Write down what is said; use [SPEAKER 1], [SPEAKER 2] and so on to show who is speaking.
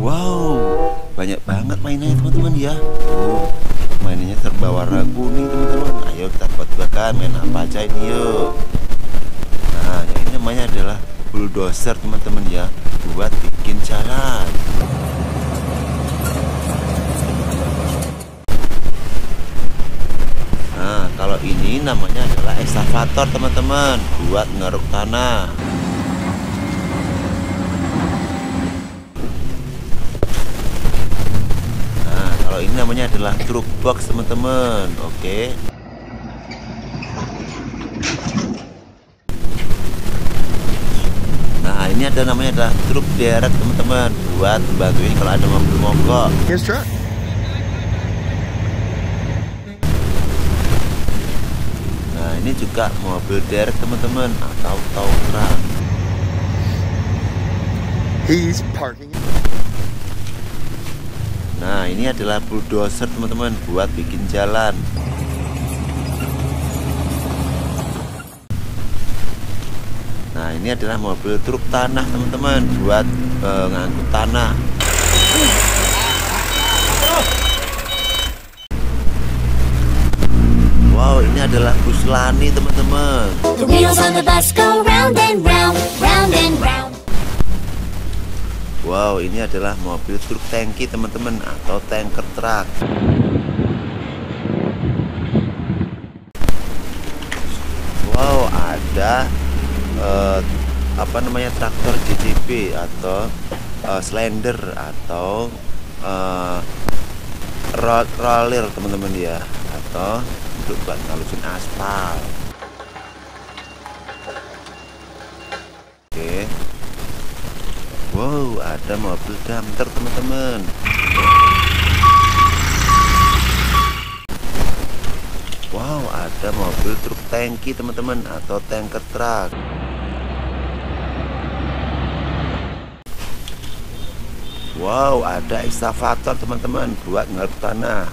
[SPEAKER 1] Wow, banyak banget mainannya teman-teman ya. Oh, mainannya serba warna kuning teman-teman. Ayo kita buat-buatkan main apa aja ini yuk. Nah, ini namanya adalah bulldozer teman-teman ya, buat bikin jalan. Nah, kalau ini namanya adalah ekskavator teman-teman, buat ngeruk tanah. Nah, kalau ini namanya adalah truk box teman-teman. Oke. Nah, ini ada namanya adalah truk derek teman-teman, buat bantuin kalau ada mobil mogok.
[SPEAKER 2] Truck.
[SPEAKER 1] Nah, ini juga mobil derek teman-teman atau truck.
[SPEAKER 2] He's parking.
[SPEAKER 1] Nah, ini adalah bulldozer teman-teman buat bikin jalan. Nah, ini adalah mobil truk tanah teman-teman buat eh, ngangkut tanah. Wow, ini adalah bus lani teman-teman. Wow, ini adalah mobil truk tangki teman-teman atau tanker truk. Wow, ada eh, apa namanya traktor JCB atau eh, slender atau eh, road roller teman-teman ya atau untuk buat ngalusin aspal. Oke. Wow, ada mobil dumper teman-teman. Wow, ada mobil truk tangki teman-teman atau tanker truk. Wow, ada ekskavator teman-teman buat ngaruk tanah.